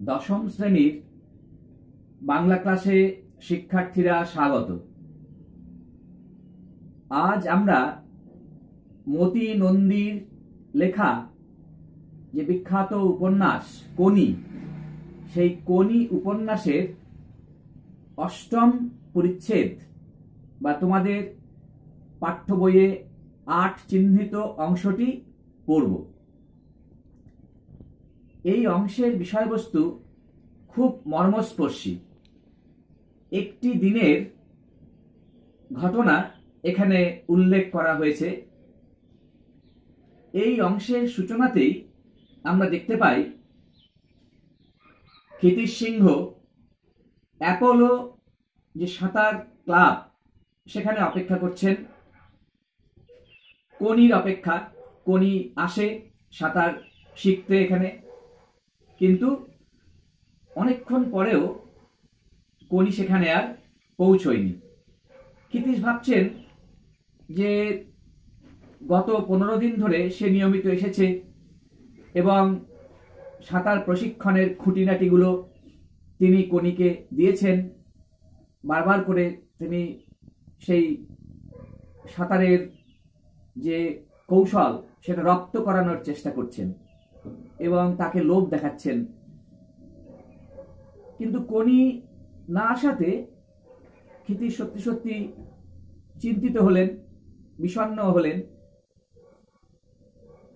দশম শ্রেণির বাংলা ক্লাসে শিক্ষার্থীরা স্বাগত। আজ আমরা মতি নন্দীর লেখা যে বিখ্যাত উপন্যাস কোনি সেই কোনি উপন্যাসের অষ্টম পরিচ্ছেদ বা তোমাদের পাঠ্য বইয়ে আট চিহ্নিত অংশটি পড়ব। এই অংশের বিষয়বস্তু খুব মর্মস্পর্শী। একটি দিনের ঘটনা এখানে উল্লেখ করা হয়েছে। এই অংশের সূচনাতেই আমরা দেখতে পাই ক্ষিতিশ সিংহ, অ্যাপোলো যে সাঁতার ক্লাব, সেখানে অপেক্ষা করছেন। কনির অপেক্ষা কনি আসে সাঁতার শিখতে এখানে। কিন্তু অনেকক্ষণ পরেও কনি সেখানে আর পৌঁছয়নি। ক্ষিতীশ ভাবছেন যে গত পনেরো দিন ধরে সে নিয়মিত এসেছে এবং সাঁতার প্রশিক্ষণের খুঁটিনাটিগুলো তিনি কনিকে দিয়েছেন। বারবার করে তিনি সেই সাঁতারের যে কৌশল, সেটা রপ্ত করানোর চেষ্টা করছেন। এবং তাকে লোভ দেখাচ্ছেন। কিন্তু কনি না আসাতে ক্ষিতি সত্যি সত্যি চিন্তিত হলেন বিষণ্ন হলেন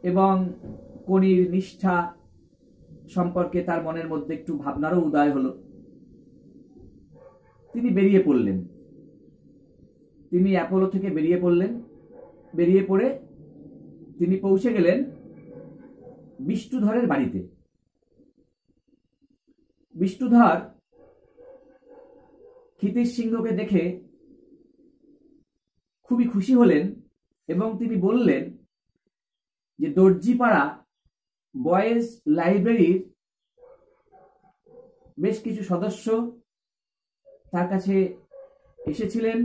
এবং কনির নিষ্ঠা সম্পর্কে তার মনের মধ্যে একটু ভাবনারও উদয় হলো। তিনি বেরিয়ে পড়লেন। তিনি অ্যাপোলো থেকে বেরিয়ে পড়লেন। বেরিয়ে পড়ে তিনি পৌঁছে গেলেন বিষ্ণুধরের বাড়িতে। বিষ্ণুধর ক্ষিতীশ সিংহকে দেখে খুবই খুশি হলেন এবং তিনি বললেন যে, দর্জিপাড়া বয়েজ লাইব্রেরির বেশ কিছু সদস্য তার কাছে এসেছিলেন,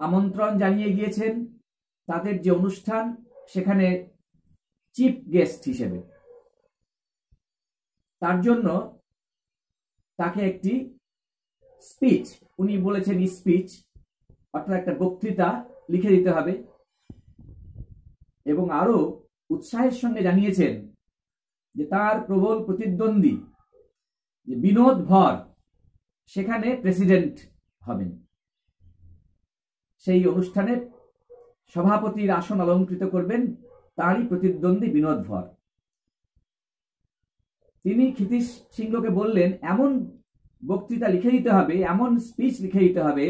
আমন্ত্রণ জানিয়ে গিয়েছেন। তাদের যে অনুষ্ঠান, সেখানে চিফ গেস্ট হিসেবে। তার জন্য তাকে একটি স্পিচ, উনি বলেছেন স্পিচ, অর্থাৎ একটা বক্তৃতা লিখে দিতে হবে। এবং আরও উৎসাহের সঙ্গে জানিয়েছেন যে তার প্রবল প্রতিদ্বন্দ্বী যে বিনোদ ভর, সেখানে প্রেসিডেন্ট হবেন। সেই অনুষ্ঠানে সভাপতির আসন অলঙ্কৃত করবেন তারই প্রতিদ্বন্দ্বী বিনোদ ভর। তিনি ক্ষিতীশ সিংহকে বললেন, এমন বক্তৃতা লিখে দিতে হবে, এমন স্পিচ লিখে দিতে হবে,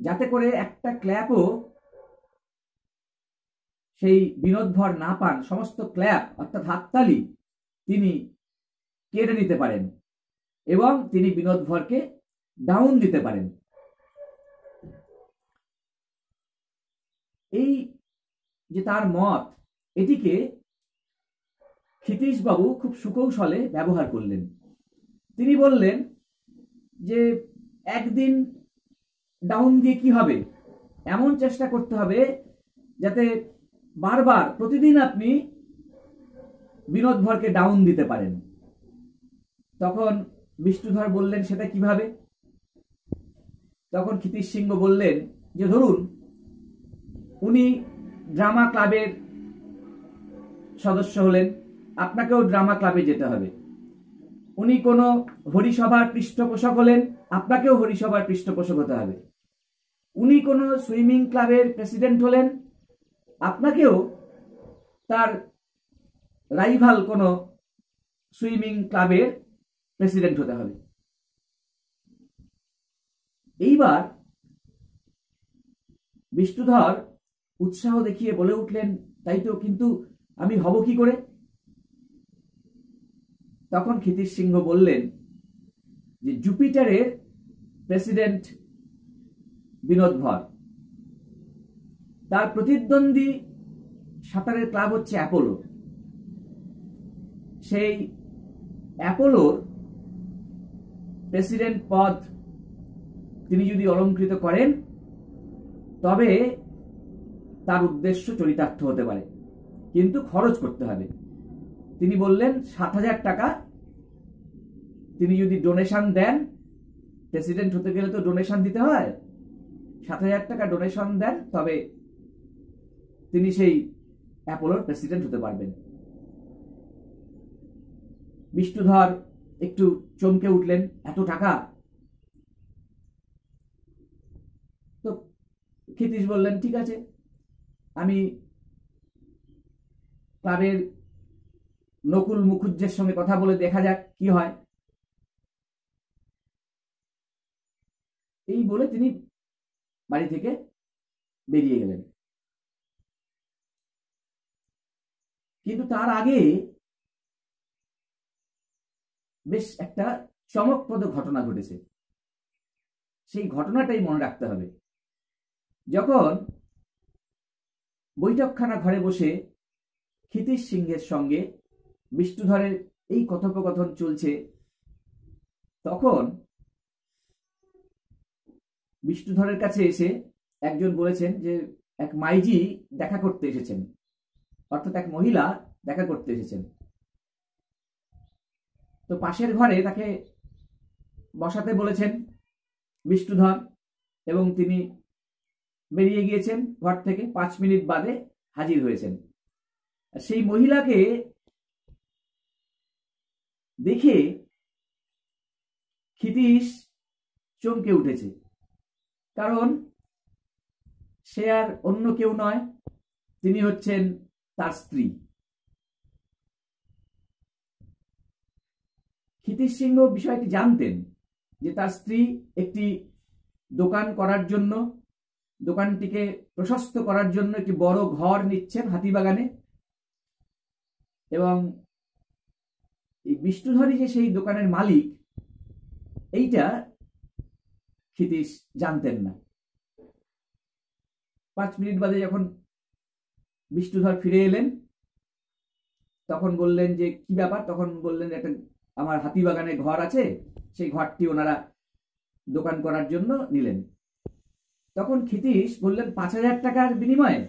যাতে করে একটা ক্ল্যাপও সেই বিনোদভর না পান। সমস্ত ক্ল্যাপ অর্থাৎ হাততালি, তিনি কেড়ে নিতে পারেন এবং তিনি বিনোদভরকে ডাউন দিতে পারেন। এই যে তার মত, এটিকে ক্ষিতীশবাবু খুব সুকৌশলে ব্যবহার করলেন। তিনি বললেন যে, একদিন ডাউন দিয়ে কি হবে? এমন চেষ্টা করতে হবে যাতে বারবার প্রতিদিন আপনি বিনোদ ভরকে ডাউন দিতে পারেন। তখন বিষ্ণুধর বললেন, সেটা কীভাবে? তখন ক্ষিতীশ সিংহ বললেন যে, ধরুন, উনি ড্রামা ক্লাবের সদস্য হলেন। আপনাকেও ড্রামা ক্লাবে যেতে হবে। উনি কোনো হরিসভার পৃষ্ঠপোষক হলেন, আপনাকেও হরিসভার পৃষ্ঠপোষক হতে হবে। উনি কোনো সুইমিং ক্লাবের প্রেসিডেন্ট হলেন, আপনাকেও তার রাইভাল কোনো সুইমিং ক্লাবের প্রেসিডেন্ট হতে হবে। এইবার বিষ্ণুধর উৎসাহ দেখিয়ে বলে উঠলেন, তাই তো, কিন্তু আমি হব কি করে? তখন ক্ষিতীশ সিংহ বললেন যে, জুপিটারের প্রেসিডেন্ট বিনোদ ভর, তার প্রতিদ্বন্দ্বী সাঁতারের ক্লাব হচ্ছে অ্যাপোলো। সেই অ্যাপোলোর প্রেসিডেন্ট পদ তিনি যদি অলঙ্কৃত করেন, তবে তার উদ্দেশ্য চরিতার্থ হতে পারে। কিন্তু খরচ করতে হবে। তিনি বললেন, সাত হাজার টাকা। তিনি যদি ডোনেশন দেন প্রেসিডেন্ট হতে গেলে তো ডোনেশন দিতে হয়। সাত হাজার টাকা ডোনেশন দেন, তবে তিনি সেই অ্যাপোলোর প্রেসিডেন্ট হতে পারবেন। বিষ্ণুধর একটু চমকে উঠলেন, এত টাকা? তো ক্ষিতীশ বললেন, ঠিক আছে। আমি ক্লাবের নকুল মুখুজ্জের সঙ্গে কথা বলে দেখা যাক কি হয়। এই বলে তিনি বাড়ি থেকে বেরিয়ে গেলেন। কিন্তু তার আগে বেশ একটা চমকপ্রদ ঘটনা ঘটেছে। সেই ঘটনাটাই মনে রাখতে হবে। যখন বৈঠকখানা ঘরে বসে ক্ষিতীশ সিংহের সঙ্গে বিষ্ণুধরের এই কথোপকথন চলছে। তখন বিষ্ণুধরের কাছে এসে একজন বলেছেন যে, এক মাইজি দেখা করতে এসেছেন। অর্থাৎ এক মহিলা দেখা করতে এসেছেন। তো পাশের ঘরে তাকে বসাতে বলেছেন বিষ্ণুধর এবং তিনি বেরিয়ে গিয়েছেন ঘর থেকে পাঁচ মিনিট বাদে হাজির হয়েছেন। সেই মহিলাকে দেখে ক্ষিতীশ চমকে উঠেছে। কারণ সে আর অন্য কেউ নয়, তিনি হচ্ছেন তার স্ত্রী। ক্ষিতীশ সিংহ বিষয়টি জানতেন যে তার স্ত্রী একটি দোকান করার জন্য দোকানটিকে প্রশস্ত করার জন্য একটি বড় ঘর নিচ্ছেন হাতিবাগানে। এবং এই বিষ্ণুধরী যে সেই দোকানের মালিক, এইটা ক্ষিতীশ জানতেন না। পাঁচ মিনিট বাদে যখন বিষ্ণুধর ফিরে এলেন, তখন বললেন যে, কি ব্যাপার? তখন বললেন, একটা আমার হাতিবাগানে ঘর আছে, সেই ঘরটি ওনারা দোকান করার জন্য নিলেন। তখন ক্ষিতীশ বললেন, পাঁচ হাজার টাকার বিনিময়ে?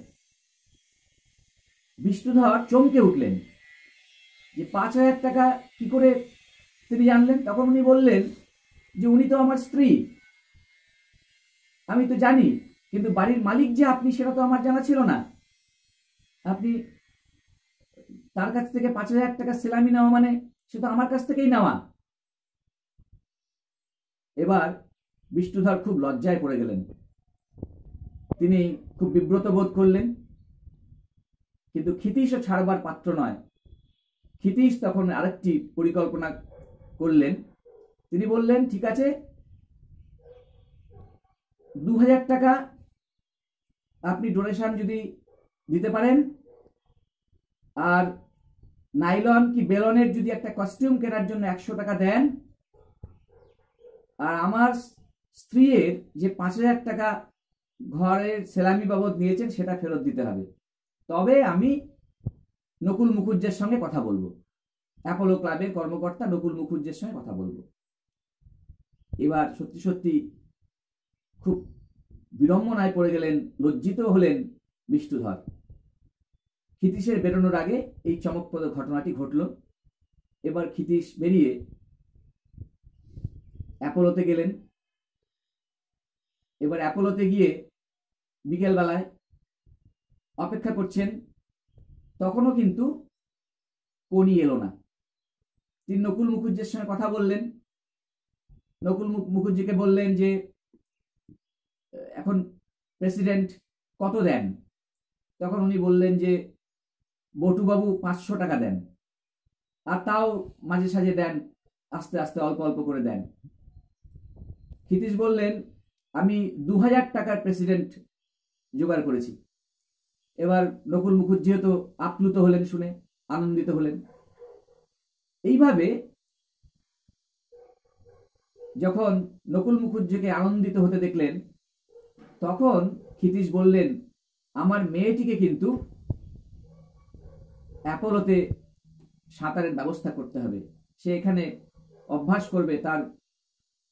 বিষ্ণুধর চমকে উঠলেন। যে পাঁচ হাজার টাকা কি করে তিনি জানলেন? তখন উনি বললেন যে, উনি তো আমার স্ত্রী। আমি তো জানি, কিন্তু বাড়ির মালিক যে আপনি, সেটা তো আমার জানা ছিল না। আপনি তার কাছ থেকে পাঁচ হাজার টাকা সেলামি নেওয়া মানে সে তো আমার কাছ থেকেই নেওয়া। এবার বিষ্ণুধর খুব লজ্জায় পড়ে গেলেন। তিনি খুব বিব্রত বোধ করলেন। কিন্তু ক্ষিতীশও ছাড়বার পাত্র নয়। ক্ষিতীশ তখন আরেকটি পরিকল্পনা করলেন। তিনি বললেন, ঠিক আছে দু হাজার টাকা আপনি ডোনেশন যদি দিতে পারেন, আর নাইলন কি বেলনের যদি একটা কস্টিউম কেনার জন্য একশো টাকা দেন, আর আমার স্ত্রীর যে পাঁচ হাজার টাকা ঘরের সেলামি বাবদ নিয়েছেন, সেটা ফেরত দিতে হবে। তবে আমি নকুল মুখুজ্জের সঙ্গে কথা বলব। অ্যাপোলো ক্লাবের কর্মকর্তা নকুল মুখুজ্জের সঙ্গে কথা বলব। এবার সত্যি সত্যি খুব বিড়ম্বনায় পড়ে গেলেন, লজ্জিত হলেন বিষ্ণুধর। ক্ষিতীশের বেরোনোর আগে এই চমকপ্রদ ঘটনাটি ঘটল। এবার ক্ষিতীশ বেরিয়ে অ্যাপোলোতে গেলেন। এবার অ্যাপোলোতে গিয়ে বিকেলবেলায় অপেক্ষা করছেন, তখনও কিন্তু কোনি এলো না। তিনি নকুল মুখুজ্জের সঙ্গে কথা বললেন। নকুল মুখুজ্জিকে বললেন যে, এখন প্রেসিডেন্ট কত দেন? তখন উনি বললেন যে, বটুবাবু পাঁচশো টাকা দেন, আর তাও মাঝে সাঝে দেন, আস্তে আস্তে অল্প অল্প করে দেন। ক্ষিতীশ বললেন আমি দু হাজার টাকার প্রেসিডেন্ট জোগাড় করেছি। এবার নকুল মুখুজ্জিও তো আপ্লুত হলেন শুনে, আনন্দিত হলেন। এইভাবে যখন নকুল মুখুজ্জিকে আনন্দিত হতে দেখলেন, তখন ক্ষিতীশ বললেন, আমার মেয়েটিকে কিন্তু অ্যাপোলোতে সাঁতারের ব্যবস্থা করতে হবে। সে এখানে অভ্যাস করবে, তার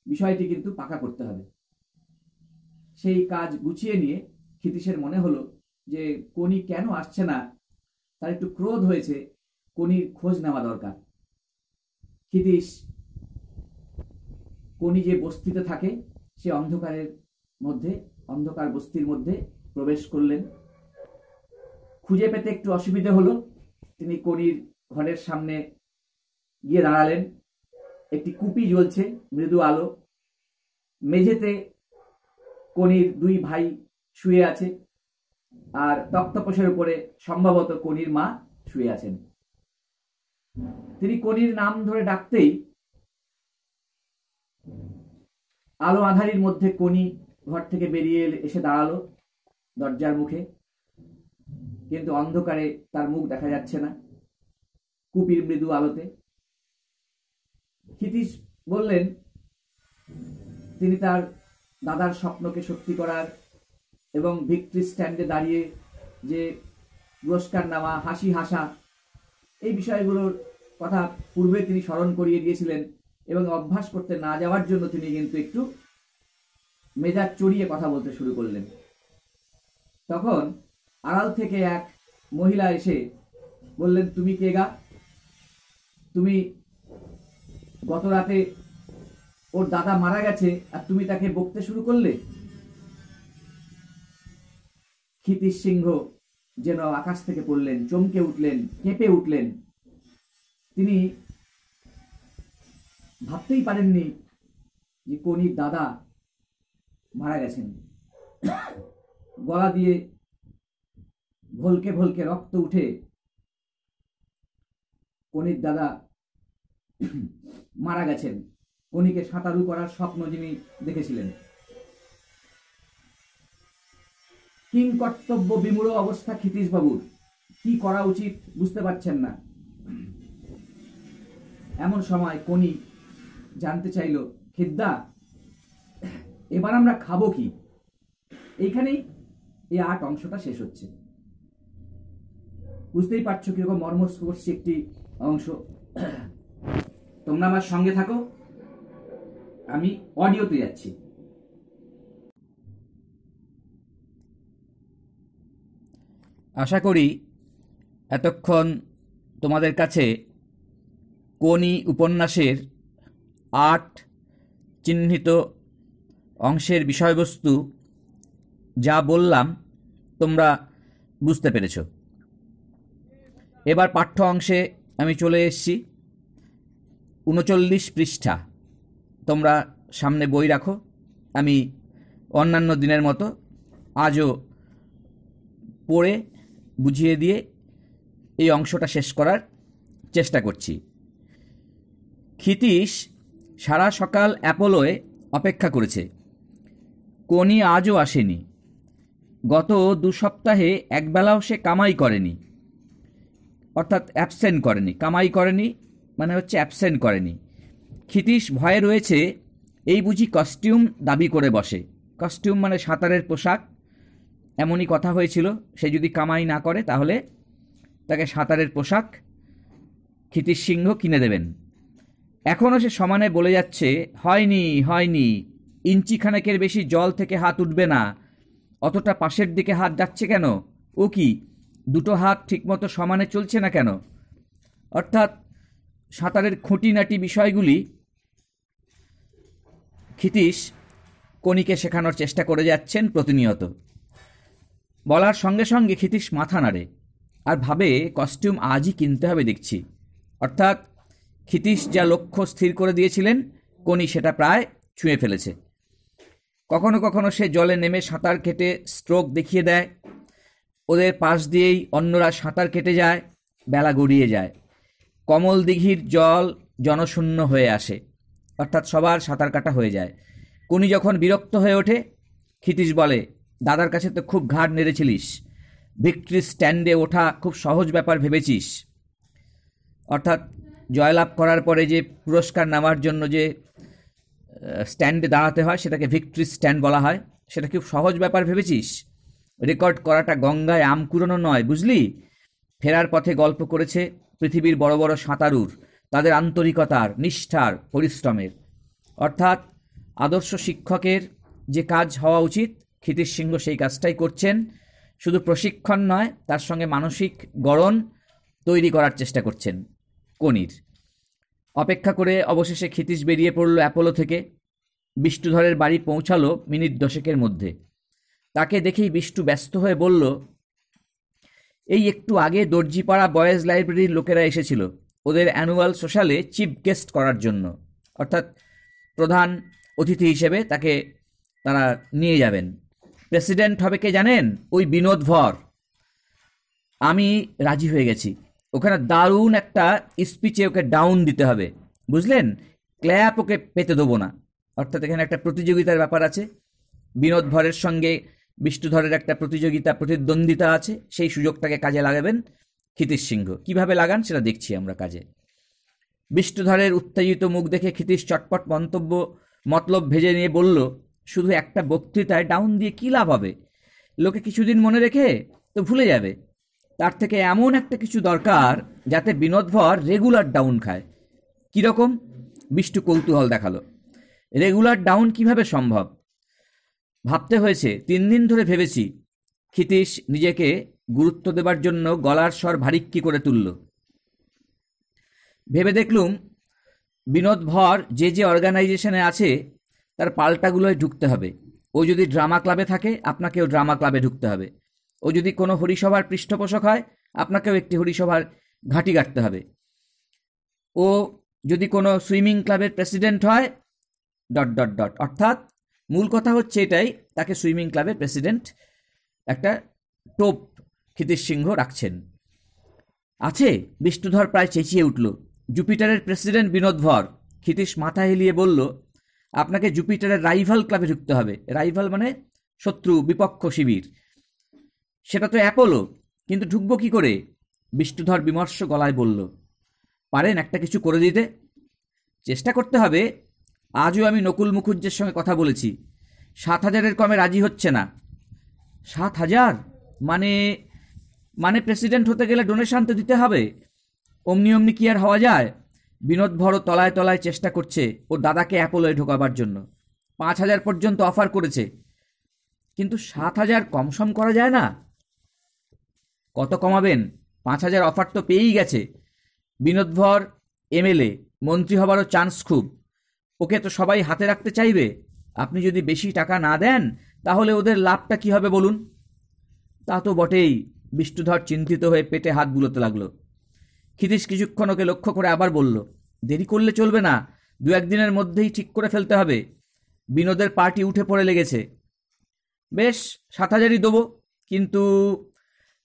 বিষয়টি কিন্তু পাকা করতে হবে। সেই কাজ গুছিয়ে নিয়ে ক্ষিতীশের মনে হলো যে কোনি কেন আসছে না, তার একটু ক্রোধ হয়েছে কনির খোঁজ নেওয়া দরকার। ক্ষিতীশ কনি যে বস্তিতে থাকে, সে অন্ধকারের মধ্যে, অন্ধকার বস্তির মধ্যে প্রবেশ করলেন। খুঁজে পেতে একটু অসুবিধে হলো, তিনি কনির ঘরের সামনে গিয়ে দাঁড়ালেন। একটি কুপি জ্বলছে, মৃদু আলো। মেঝেতে কনির দুই ভাই শুয়ে আছে আর তক্তপোষের উপরে সম্ভবত কনির মা শুয়ে আছেন। তিনি কনির নাম ধরে ডাকতেই আলো আধারির মধ্যে কনি ঘর থেকে বেরিয়ে এসে দাঁড়াল দরজার মুখে। কিন্তু অন্ধকারে তার মুখ দেখা যাচ্ছে না কুপির মৃদু আলোতে। ক্ষিতীশ বললেন, তিনি তার দাদার স্বপ্নকে সত্যি করার এবং ভিক্টরি স্ট্যান্ডে দাঁড়িয়ে যে পুরস্কার নেওয়া, হাসি হাসা, এই বিষয়গুলোর কথা পূর্বে তিনি স্মরণ করিয়ে দিয়েছিলেন এবং অভ্যাস করতে না যাওয়ার জন্য তিনি কিন্তু একটু মেজাজ চড়িয়ে কথা বলতে শুরু করলেন। তখন আড়াল থেকে এক মহিলা এসে বললেন, তুমি কে গা? তুমি গত রাতে ওর দাদা মারা গেছে আর তুমি তাকে বকতে শুরু করলে? ক্ষিতীশ সিংহ যেন আকাশ থেকে পড়লেন, চমকে উঠলেন, কেঁপে উঠলেন। তিনি ভাবতেই পারেননি যে কনির দাদা মারা গেছেন। গলা দিয়ে ভলকে ভলকে রক্ত উঠে কনির দাদা মারা গেছেন। কনিকে সাঁতারু করার স্বপ্ন যিনি দেখেছিলেন। কিং কর্তব্য বিমূঢ় অবস্থা ক্ষিতীশ বাবুর কি করা উচিত বুঝতে পারছেন না। এমন সময় কনি জানতে চাইল, খিদ্দা, এবার আমরা খাব কি? এইখানেই এই আট অংশটা শেষ হচ্ছে। বুঝতেই পারছ কীরকম মর্মস্পর্শী একটি অংশ। তোমরা আমার সঙ্গে থাকো। আমি অডিওতে যাচ্ছি। আশা করি এতক্ষণ তোমাদের কাছে কোনি উপন্যাসের আট চিহ্নিত অংশের বিষয়বস্তু যা বললাম তোমরা বুঝতে পেরেছ। এবার পাঠ্য অংশে আমি চলে এসেছি। উনচল্লিশ পৃষ্ঠা। তোমরা সামনে বই রাখো। আমি অন্যান্য দিনের মতো আজও পড়ে বুঝিয়ে দিয়ে এই অংশটা শেষ করার চেষ্টা করছি। ক্ষিতীশ সারা সকাল অ্যাপোলোয় অপেক্ষা করেছে। কোনি আজও আসেনি। গত দু সপ্তাহে একবেলাও সে কামাই করেনি। অর্থাৎ অ্যাবসেন্ট করেনি। কামাই করেনি মানে হচ্ছে অ্যাবসেন্ট করেনি। ক্ষিতীশ ভয়ে রয়েছে, এই বুঝি কস্টিউম দাবি করে বসে। কস্টিউম মানে সাঁতারের পোশাক, এমনই কথা হয়েছিল, সে যদি কামাই না করে তাহলে তাকে সাঁতারের পোশাক ক্ষিতীশ সিংহ কিনে দেবেন। এখনও সে সমানে বলে যাচ্ছে, হয়নি হয়নি ইঞ্চিখানেকের বেশি জল থেকে হাত উঠবে না, অতটা পাশের দিকে হাত যাচ্ছে কেন? ও কি, দুটো হাত ঠিকমতো সমানে চলছে না কেন? অর্থাৎ সাঁতারের খুঁটিনাটি বিষয়গুলি ক্ষিতীশ কণিকে শেখানোর চেষ্টা করে যাচ্ছেন প্রতিনিয়ত। বলার সঙ্গে সঙ্গে ক্ষিতীশ মাথা নাড়ে আর ভাবে, কস্টিউম আজই কিনতে হবে দেখছি। অর্থাৎ ক্ষিতীশ যা লক্ষ্য স্থির করে দিয়েছিলেন কনি সেটা প্রায় ছুঁয়ে ফেলেছে। কখনো কখনো সে জলে নেমে সাঁতার কেটে স্ট্রোক দেখিয়ে দেয়। ওদের পাশ দিয়েই অন্যরা সাঁতার কেটে যায়, বেলা গড়িয়ে যায়। কমল দিঘির জল জনশূন্য হয়ে আসে, অর্থাৎ সবার সাঁতার কাটা হয়ে যায়। কোনি যখন বিরক্ত হয়ে ওঠে, ক্ষিতীশ বলে, দাদার কাছে তো খুব ঘাট নেড়েছিলিস, ভিক্টরি স্ট্যান্ডে ওঠা খুব সহজ ব্যাপার ভেবেছিস। অর্থাৎ জয়লাভ করার পরে যে পুরস্কার নেওয়ার জন্য যে স্ট্যান্ডে দাঁড়াতে হয়, সেটাকে ভিক্টরি স্ট্যান্ড বলা হয়। সেটা খুব সহজ ব্যাপার ভেবেছিস? রেকর্ড করাটা গঙ্গায় আম কুড়োনো নয়, বুঝলি? ফেরার পথে গল্প করেছে পৃথিবীর বড় বড় সাঁতারুর, তাদের আন্তরিকতার, নিষ্ঠার, পরিশ্রমের। অর্থাৎ আদর্শ শিক্ষকের যে কাজ হওয়া উচিত, ক্ষিতীশ সিংহ সেই কাজটাই করছেন। শুধু প্রশিক্ষণ নয়, তার সঙ্গে মানসিক গড়ন তৈরি করার চেষ্টা করছেন কনির। অপেক্ষা করে অবশেষে ক্ষিতীশ বেরিয়ে পড়ল অ্যাপোলো থেকে। বিষ্ণুধরের বাড়ি পৌঁছালো মিনিট দশেকের মধ্যে। তাকে দেখেই বিষ্টু ব্যস্ত হয়ে বলল এই একটু আগে দর্জিপাড়া বয়েজ লাইব্রেরির লোকেরা এসেছিল ওদের অ্যানুয়াল সোশ্যালে চিফ গেস্ট করার জন্য। অর্থাৎ প্রধান অতিথি হিসেবে তাকে তারা নিয়ে যাবেন। প্রেসিডেন্ট হবে কে জানেন? ওই বিনোদ ভর। আমি রাজি হয়ে গেছি। ওখানে দারুণ একটা স্পিচে ওকে ডাউন দিতে হবে। বুঝলেন? ক্ল্যাপ ওকে পেতে দেবো না। অর্থাৎ এখানে একটা প্রতিযোগিতার ব্যাপার আছে। বিনোদ ভরের সঙ্গে বিষ্ণুধরের একটা প্রতিযোগিতা, প্রতিদ্বন্দ্বিতা আছে, সেই সুযোগটাকে কাজে লাগাবেন ক্ষিতীশ সিংহ। কীভাবে লাগান সেটা দেখছি আমরা কাজে। বিষ্ণুধরের উত্তেজিত মুখ দেখে ক্ষিতীশ চটপট মন্তব্য, মতলব ভেজে নিয়ে বলল, শুধু একটা বক্তৃতায় ডাউন দিয়ে কী লাভ হবে? লোকে কিছুদিন মনে রেখে তো ভুলে যাবে। তার থেকে এমন একটা কিছু দরকার যাতে বিনোদভর রেগুলার ডাউন খায়। কীরকম? বিষ্টু কৌতূহল দেখাল। রেগুলার ডাউন কীভাবে সম্ভব? ভাবতে হয়েছে, তিন দিন ধরে ভেবেছি, ক্ষিতীশ নিজেকে গুরুত্ব দেবার জন্য গলার স্বর ভারিক্কি করে তুলল। ভেবে দেখলুম, বিনোদ ভর যে যে অর্গানাইজেশনে আছে, তার পাল্টাগুলোয় ঢুকতে হবে। ও যদি ড্রামা ক্লাবে থাকে, আপনাকেও ড্রামা ক্লাবে ঢুকতে হবে। ও যদি কোনো হরিসভার পৃষ্ঠপোষক হয়, আপনাকেও একটি হরিসভার ঘাঁটি গাঁটতে হবে। ও যদি কোনো সুইমিং ক্লাবের প্রেসিডেন্ট হয়, ডট ডট ডট, অর্থাৎ মূল কথা হচ্ছে এটাই, তাকে সুইমিং ক্লাবের প্রেসিডেন্ট একটা টোপ ক্ষিতীশ সিংহ রাখছেন। আছে, বিষ্ণুধর প্রায় চেঁচিয়ে উঠল। জুপিটারের প্রেসিডেন্ট বিনোদ ভর ক্ষিতীশ মাথা হেলিয়ে বলল, আপনাকে জুপিটারের রাইভাল ক্লাবে ঢুকতে হবে। রাইভাল মানে শত্রু বিপক্ষ শিবির। সেটা তো অ্যাপোলো, কিন্তু ঢুকবো কি করে? বিষ্ণুধর বিমর্ষ গলায় বলল, পারেন একটা কিছু করে দিতে। চেষ্টা করতে হবে আজও আমি নকুল মুখুজ্জের সঙ্গে কথা বলেছি। সাত হাজারের কমে রাজি হচ্ছে না। সাত হাজার? মানে মানে প্রেসিডেন্ট হতে গেলে ডোনেশন তো দিতে হবে। অমনি অমনি কি আর হওয়া যায়? বিনোদ ভরও তলায় তলায় চেষ্টা করছে ওর দাদাকে অ্যাপোলোয় ঢোকাবার জন্য। পাঁচ হাজার পর্যন্ত অফার করেছে। কিন্তু সাত হাজার কম সম করা যায় না। কত কমাবেন? পাঁচ হাজার অফার তো পেয়েই গেছে। বিনোদভর এমএলএ, মন্ত্রী হবারও চান্স খুব। ওকে তো সবাই হাতে রাখতে চাইবে। আপনি যদি বেশি টাকা না দেন, তাহলে ওদের লাভটা কি হবে বলুন? তা তো বটেই, বিষ্ণুধর চিন্তিত হয়ে পেটে হাত বুলোতে লাগল। ক্ষিতীশ কিছুক্ষণ ওকে লক্ষ্য করে আবার বলল, দেরি করলে চলবে না, দু একদিনের মধ্যেই ঠিক করে ফেলতে হবে। বিনোদের পার্টি উঠে পড়ে লেগেছে। বেশ, সাত হাজারই দেবো। কিন্তু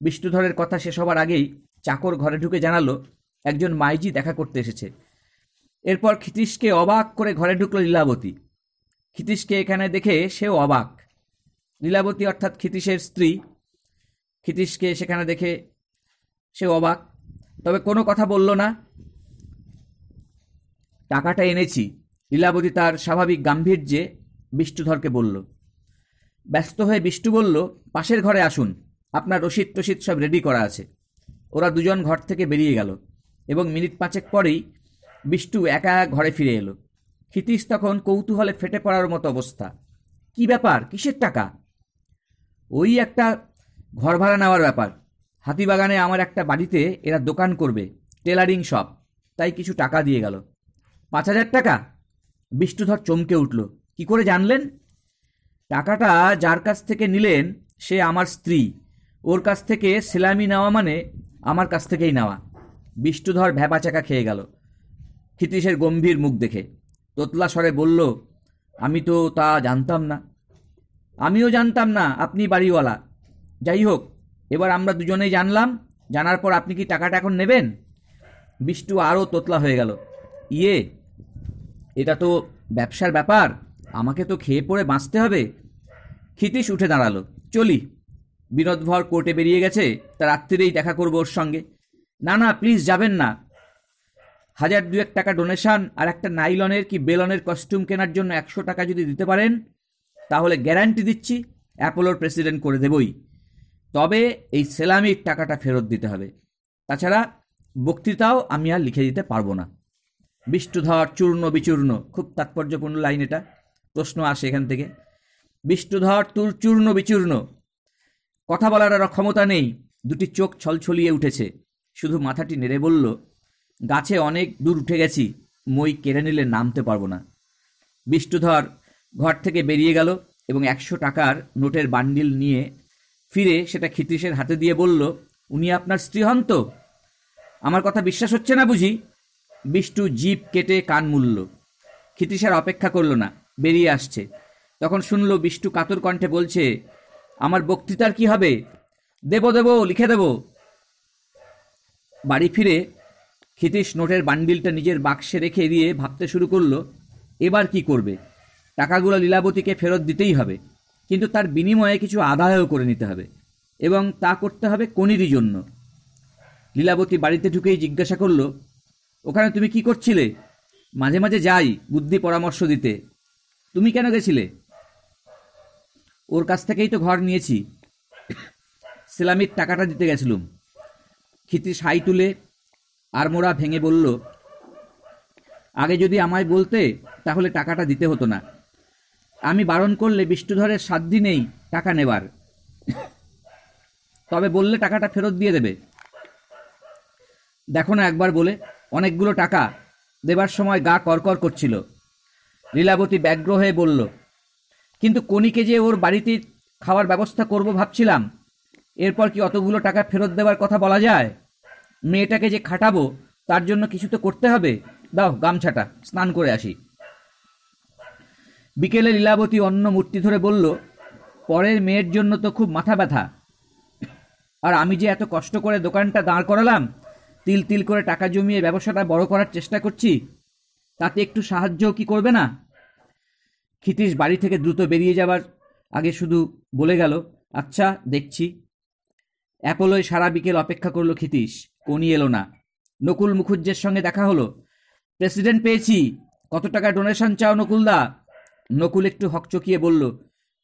বিষ্ণুধরের কথা শেষ হবার আগেই চাকর ঘরে ঢুকে জানালো, একজন মাইজি দেখা করতে এসেছে। এরপর ক্ষিতীশকে অবাক করে ঘরে ঢুকলো লীলাবতী। ক্ষিতীশকে এখানে দেখে সেও অবাক। লীলাবতী অর্থাৎ ক্ষিতীশের স্ত্রী। ক্ষিতীশকে সেখানে দেখে সে অবাক। তবে কোনো কথা বলল না। টাকাটা এনেছি। লীলাবতী তার স্বাভাবিক গাম্ভীর্যে বিষ্ণুধরকে বলল, ব্যস্ত হয়ে বিষ্ণু বলল, পাশের ঘরে আসুন। আপনার রসিদ টসিদ সব রেডি করা আছে। ওরা দুজন ঘর থেকে বেরিয়ে গেল এবং মিনিট পাঁচেক পরেই বিষ্টু একা ঘরে ফিরে এলো। ক্ষিতীশ তখন কৌতূহলে ফেটে পড়ার মতো অবস্থা। কি ব্যাপার? কিসের টাকা? ওই একটা ঘর ভাড়া নেওয়ার ব্যাপার। হাতিবাগানে আমার একটা বাড়িতে এরা দোকান করবে, টেলারিং শপ। তাই কিছু টাকা দিয়ে গেল। পাঁচ হাজার টাকা? বিষ্ণুধর চমকে উঠল। কি করে জানলেন? টাকাটা যার কাছ থেকে নিলেন, সে আমার স্ত্রী। ওর কাছ থেকে সেলামি নেওয়া মানে আমার কাছ থেকেই নেওয়া। বিষ্ণুধর ভ্যাপাচাকা খেয়ে গেল। ক্ষিতীশের গম্ভীর মুখ দেখে। তোতলা স্বরে বলল, আমি তো তা জানতাম না। আমিও জানতাম না, আপনি বাড়িওয়ালা। যাই হোক, এবার আমরা দুজনেই জানলাম, জানার পর আপনি কি টাকাটা এখন নেবেন? বিষ্টু আরও তোতলা হয়ে গেল। ইয়ে এটা তো ব্যবসার ব্যাপার, আমাকে তো খেয়ে পড়ে বাঁচতে হবে। ক্ষিতীশ উঠে দাঁড়াল। চলি, বিনোদভর কোর্টে বেরিয়ে গেছে তার রাত্রিরেই দেখা করব ওর সঙ্গে। না না, প্লিজ যাবেন না। হাজার দুয়েক টাকা ডোনেশন আর একটা নাইলনের কি বেলনের কস্টিউম কেনার জন্য একশো টাকা যদি দিতে পারেন, তাহলে গ্যারান্টি দিচ্ছি অ্যাপোলোর প্রেসিডেন্ট করে দেবই। তবে এই সেলামির টাকাটা ফেরত দিতে হবে। তাছাড়া বক্তৃতাও আমি আর লিখে দিতে পারব না। বিষ্ণুধর, চূর্ণ, বিচূর্ণ, খুব তাৎপর্যপূর্ণ লাইন এটা। প্রশ্ন আসে এখান থেকে। বিষ্ণুধর, তুর, চূর্ণ, বিচূর্ণ, কথা বলার আর ক্ষমতা নেই। দুটি চোখ ছলছলিয়ে উঠেছে। শুধু মাথাটি নেড়ে বলল গাছে অনেক দূর উঠে গেছি, মই কেড়ে নিলে নামতে পারব না। বিষ্ণুধর ঘর থেকে বেরিয়ে গেল এবং একশো টাকার নোটের বান্ডিল নিয়ে ফিরে সেটা খিতিশের হাতে দিয়ে বলল, উনি আপনার স্ত্রী হন তো আমার কথা বিশ্বাস হচ্ছে না বুঝি? বিষ্টু জিপ কেটে কান মুলল। খিতিশার অপেক্ষা করল না, বেরিয়ে আসছে। তখন শুনল বিষ্টু কাতর কণ্ঠে বলছে, আমার বক্তৃতার কি হবে? দেব দেব, লিখে দেব। বাড়ি ফিরে ক্ষিতীশ নোটের বান্ডিলটা নিজের বাক্সে রেখে দিয়ে ভাবতে শুরু করল, এবার কি করবে? টাকাগুলো লীলাবতীকে ফেরত দিতেই হবে, কিন্তু তার বিনিময়ে কিছু আদায়ও করে নিতে হবে এবং তা করতে হবে কনিরই জন্য। লীলাবতী বাড়িতে ঢুকেই জিজ্ঞাসা করল, ওখানে তুমি কি করছিলে? মাঝে মাঝে যাই বুদ্ধি পরামর্শ দিতে। তুমি কেন গেছিলে? ওর কাছ থেকেই তো ঘর নিয়েছি। সেলামির টাকাটা দিতে গেছিলুম। ক্ষিতি সাই তুলে আরমোড়া ভেঙে বলল, আগে যদি আমায় বলতে, তাহলে টাকাটা দিতে হতো না। আমি বারণ করলে বিষ্ণুধরের সাধ্যি নেই টাকা নেবার। তবে বললে টাকাটা ফেরত দিয়ে দেবে। দেখো না একবার বলে, অনেকগুলো টাকা দেবার সময় গা করকর করছিল। লীলাবতী ব্যগ্র হয়ে বলল, কিন্তু কনিকে যে ওর বাড়িতে খাওয়ার ব্যবস্থা করব ভাবছিলাম, এরপর কি অতগুলো টাকা ফেরত দেওয়ার কথা বলা যায়? মেয়েটাকে যে খাটাবো, তার জন্য কিছু তো করতে হবে? দাও গামছাটা, স্নান করে আসি। বিকেলে লীলাবতী অন্য মূর্তি ধরে বলল, পরের মেয়ের জন্য তো খুব মাথা ব্যথা। আর আমি যে এত কষ্ট করে দোকানটা দাঁড় করালাম, তিল তিল করে টাকা জমিয়ে ব্যবসাটা বড় করার চেষ্টা করছি, তাতে একটু সাহায্য কি করবে না? ক্ষিতীশ বাড়ি থেকে দ্রুত বেরিয়ে যাবার আগে শুধু বলে গেল আচ্ছা দেখছি। অ্যাপোলোয় সারা বিকেল অপেক্ষা করল ক্ষিতীশ। কোনি এলো না। নকুল মুখুজ্জের সঙ্গে দেখা হলো। প্রেসিডেন্ট পেয়েছি। কত টাকা ডোনেশন চাও নকুলদা? নকুল একটু হকচকিয়ে বলল,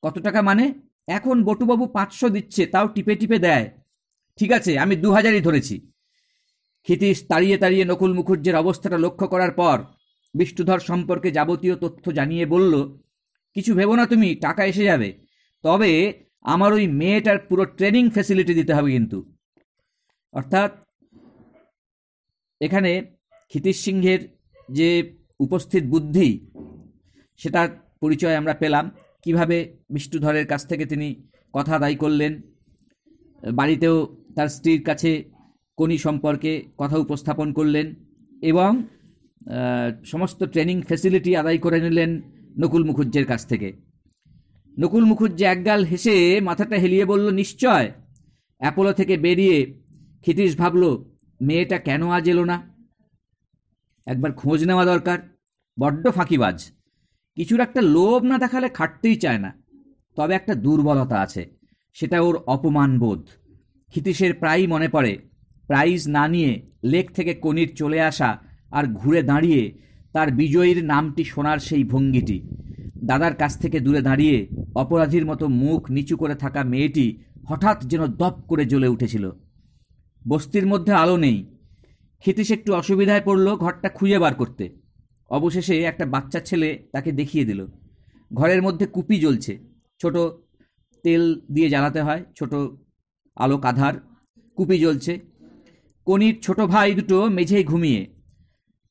কত টাকা মানে? এখন বটুবাবু পাঁচশো দিচ্ছে, তাও টিপে টিপে দেয়। ঠিক আছে, আমি দু হাজারই ধরেছি। ক্ষিতীশ তাড়িয়ে তাড়িয়ে নকুল মুখুজ্জের অবস্থাটা লক্ষ্য করার পর বিষ্ণুধর সম্পর্কে যাবতীয় তথ্য জানিয়ে বলল, কিছু ভেবো না তুমি, টাকা এসে যাবে। তবে আমার ওই মেয়েটার পুরো ট্রেনিং ফেসিলিটি দিতে হবে কিন্তু। অর্থাৎ এখানে ক্ষিতীশ সিংহের যে উপস্থিত বুদ্ধি, সেটার পরিচয় আমরা পেলাম। কীভাবে বিষ্ণুধরের কাছ থেকে তিনি কথা আদায় করলেন, বাড়িতেও তার স্ত্রীর কাছে কোনি সম্পর্কে কথা উপস্থাপন করলেন এবং সমস্ত ট্রেনিং ফেসিলিটি আদায় করে নিলেন নকুল মুখুজ্জের কাছ থেকে। নকুল মুখুজ্জে একগাল হেসে মাথাটা হেলিয়ে বলল, নিশ্চয়। অ্যাপোলো থেকে বেরিয়ে ক্ষিতীশ ভাবল মেয়েটা কেন আজ এলো না? একবার খোঁজ নেওয়া দরকার। বড্ড ফাঁকিবাজ। কিছুর একটা লোভ না দেখালে খাটতেই চায় না। তবে একটা দুর্বলতা আছে, সেটা ওর অপমান বোধ। ক্ষিতীশের প্রায়ই মনে পড়ে, প্রাইজ না নিয়ে লেক থেকে কনির চলে আসা আর ঘুরে দাঁড়িয়ে তার বিজয়ীর নামটি শোনার সেই ভঙ্গিটি। দাদার কাছ থেকে দূরে দাঁড়িয়ে অপরাধীর মতো মুখ নিচু করে থাকা মেয়েটি হঠাৎ যেন দপ করে জ্বলে উঠেছিল। বস্তির মধ্যে আলো নেই। ক্ষিতীশ একটু অসুবিধায় পড়ল ঘরটা খুঁজে বার করতে। অবশেষে একটা বাচ্চা ছেলে তাকে দেখিয়ে দিল। ঘরের মধ্যে কুপি জ্বলছে। ছোট তেল দিয়ে জ্বালাতে হয়, ছোট আলো কাধার কুপি জ্বলছে। কনির ছোট ভাই দুটো মেঝেই ঘুমিয়ে।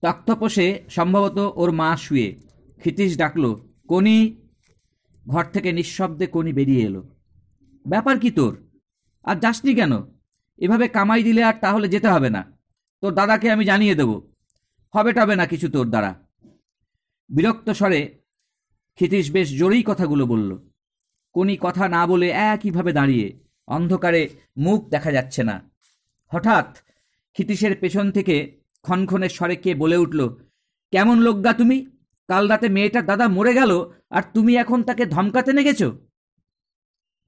তক্তপোষে সম্ভবত ওর মা শুয়ে। ক্ষিতীশ ডাকলো, কনি! ঘর থেকে নিঃশব্দে কনি বেরিয়ে এলো। ব্যাপার কি তোর? আর যাসনি কেন? এভাবে কামাই দিলে আর তাহলে যেতে হবে না। তোর দাদাকে আমি জানিয়ে দেব। হবে টবে না কিছু তোর দ্বারা। বিরক্ত স্বরে ক্ষিতীশ বেশ জোরেই কথাগুলো বলল। কোনি কথা না বলে একইভাবে দাঁড়িয়ে অন্ধকারে মুখ দেখা যাচ্ছে না। হঠাৎ ক্ষিতীশের পেছন থেকে ক্ষণক্ষণের স্বরে কে বলে উঠল, কেমন লোকগা তুমি? কাল রাতে মেয়েটার দাদা মরে গেল আর তুমি এখন তাকে ধমকাতে নেগেছ?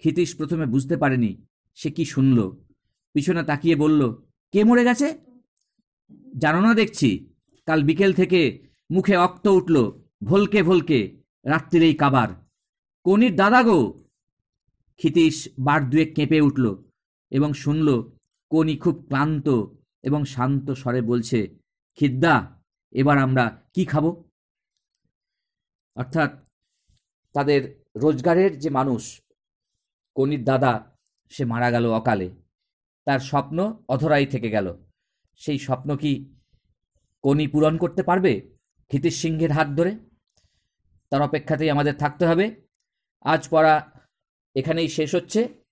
ক্ষিতীশ প্রথমে বুঝতে পারেনি সে কি শুনল। পিছনে তাকিয়ে বলল, কে মরে গেছে? জানো না দেখছি। কাল বিকেল থেকে মুখে অক্ত উঠল, ভলকে ভলকে, রাত্রির এই কাবার। কনির দাদা গো? ক্ষিতীশ বার দুয়েক কেঁপে উঠল এবং শুনল, কনি খুব ক্লান্ত এবং শান্ত স্বরে বলছে, খিদ্দা, এবার আমরা কি খাব অর্থাৎ তাদের রোজগারের যে মানুষ, কনির দাদা, সে মারা গেল অকালে। তার স্বপ্ন অধরাই থেকে গেল। সেই স্বপ্ন কি কোনি পূরণ করতে পারবে ক্ষিতিশ সিংহের হাত ধরে? তার অপেক্ষাতেই আমাদের থাকতে হবে। আজ পড়া এখানেই শেষ হচ্ছে।